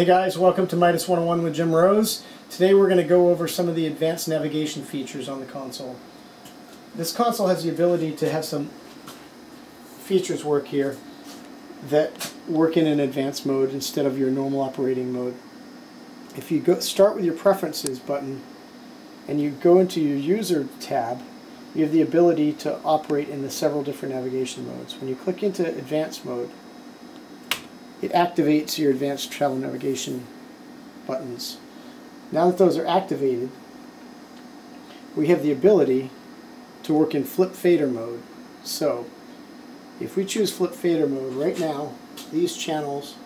Hey guys, welcome to Midas 101 with Jim Roese. Today we're going to go over some of the advanced navigation features on the console. This console has the ability to have some features work here that work in an advanced mode instead of your normal operating mode. If you go start with your preferences button and you go into your user tab, you have the ability to operate in the several different navigation modes. When you click into advanced mode, it activates your advanced travel navigation buttons. Now that those are activated, we have the ability to work in flip fader mode. So, if we choose flip fader mode, right now, these channels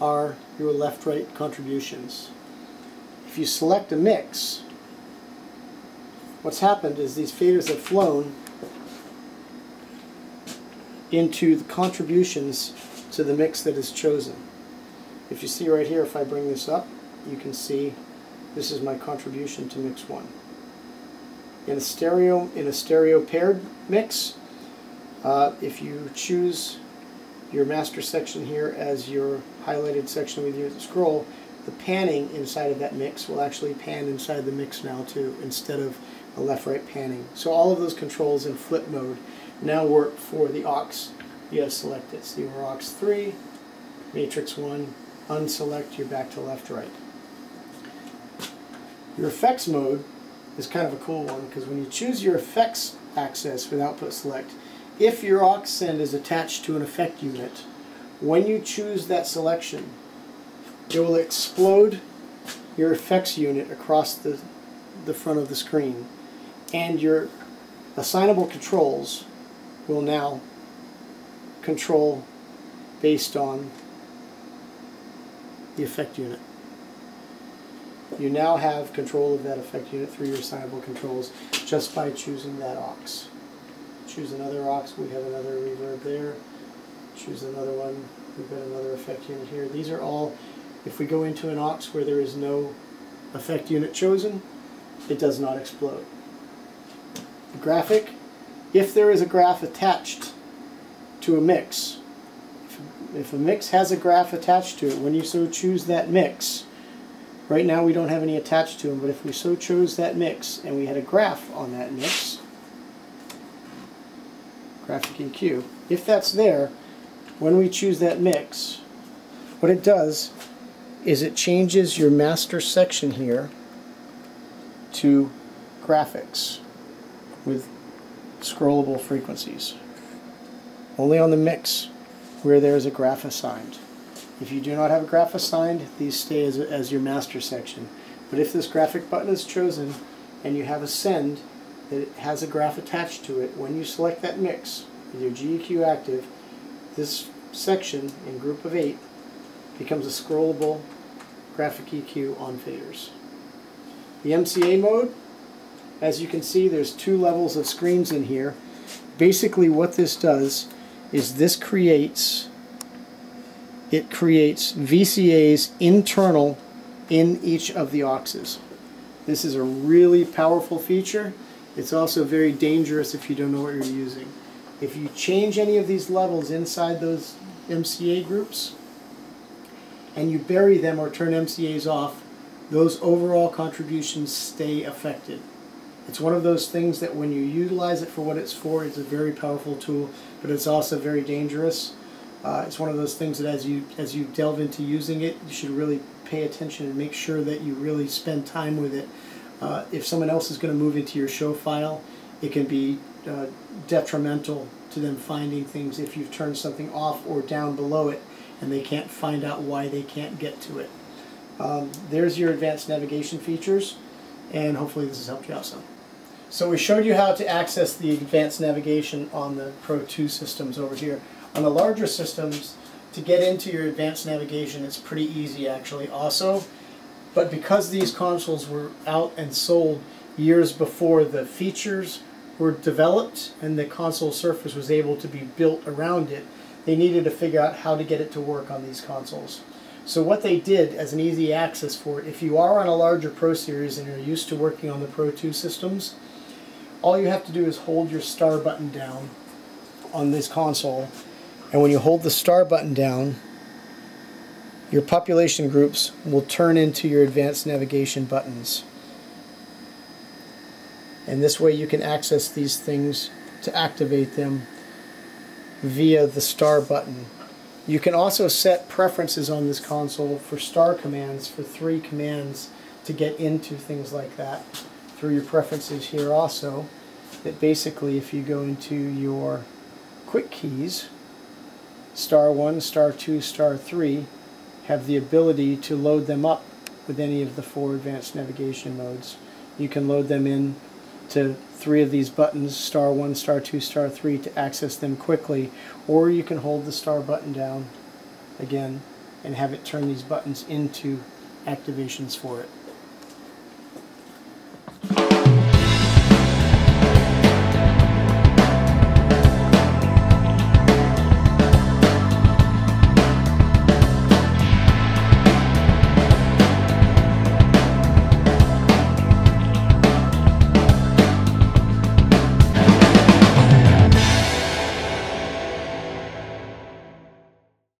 are your left-right contributions. If you select a mix, what's happened is these faders have flown into the contributions to the mix that is chosen. If you see right here, if I bring this up, you can see this is my contribution to mix one. In a stereo, in a stereo paired mix, uh, if you choose your master section here as your highlighted section with your scroll, the panning inside of that mix will actually pan inside the mix now too, instead of a left-right panning. So all of those controls in flip mode now work for the aux you have selected. So you aux 3, matrix 1, unselect, you're back to left-right. Your effects mode is kind of a cool one because when you choose your effects access with output select, if your aux send is attached to an effect unit, when you choose that selection, it will explode your effects unit across the, the front of the screen and your assignable controls will now control based on the effect unit. You now have control of that effect unit through your assignable controls just by choosing that aux. Choose another aux, we have another reverb there. Choose another one, we've got another effect unit here. These are all, if we go into an aux where there is no effect unit chosen, it does not explode. The graphic, if there is a graph attached to a mix, if, a mix has a graph attached to it, when you so choose that mix, right now we don't have any attached to them, but if we so chose that mix and we had a graph on that mix, graphic EQ, if that's there, when we choose that mix, what it does is it changes your master section here to graphics with scrollable frequencies. Only on the mix where there is a graph assigned. If you do not have a graph assigned, these stay as, as your master section. But if this graphic button is chosen and you have a send that has a graph attached to it, when you select that mix with your GEQ active, this section in group of eight becomes a scrollable graphic EQ on faders. The MCA mode, as you can see, there's two levels of screens in here. Basically what this does is this creates it creates VCAs internal in each of the auxes. This is a really powerful feature. It's also very dangerous if you don't know what you're using. If you change any of these levels inside those MCA groups and you bury them or turn MCAs off, those overall contributions stay affected. It's one of those things that when you utilize it for what it's for, it's a very powerful tool, but it's also very dangerous. Uh, it's one of those things that as you as you delve into using it, you should really pay attention and make sure that you really spend time with it. Uh, if someone else is going to move into your show file, it can be uh, detrimental to them finding things if you've turned something off or down below it and they can't find out why they can't get to it. Um, there's your advanced navigation features and hopefully this has helped you out some. So we showed you how to access the advanced navigation on the Pro 2 systems over here. On the larger systems, to get into your advanced navigation, it's pretty easy actually also. But because these consoles were out and sold years before the features were developed and the console surface was able to be built around it, they needed to figure out how to get it to work on these consoles. So what they did as an easy access for it, if you are on a larger Pro Series and you're used to working on the Pro 2 systems, all you have to do is hold your star button down on this console and when you hold the star button down your population groups will turn into your advanced navigation buttons. And this way you can access these things to activate them via the star button. You can also set preferences on this console for star commands for three commands to get into things like that through your preferences here also that basically if you go into your quick keys star 1, star 2, star 3 have the ability to load them up with any of the four advanced navigation modes. You can load them in to three of these buttons, star 1, star 2, star 3, to access them quickly, or you can hold the star button down again and have it turn these buttons into activations for it.